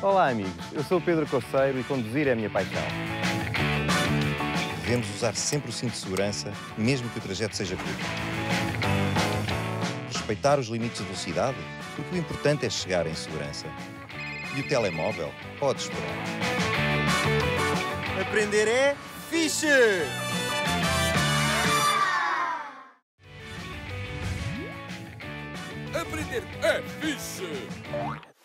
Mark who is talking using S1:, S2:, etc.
S1: Olá, amigos. Eu sou o Pedro Coceiro e conduzir é a minha paixão.
S2: Devemos usar sempre o cinto de segurança, mesmo que o trajeto seja curto. Respeitar os limites de velocidade, porque o importante é chegar em segurança. E o telemóvel pode esperar.
S3: Aprender é fixe!
S4: Aprender é fixe!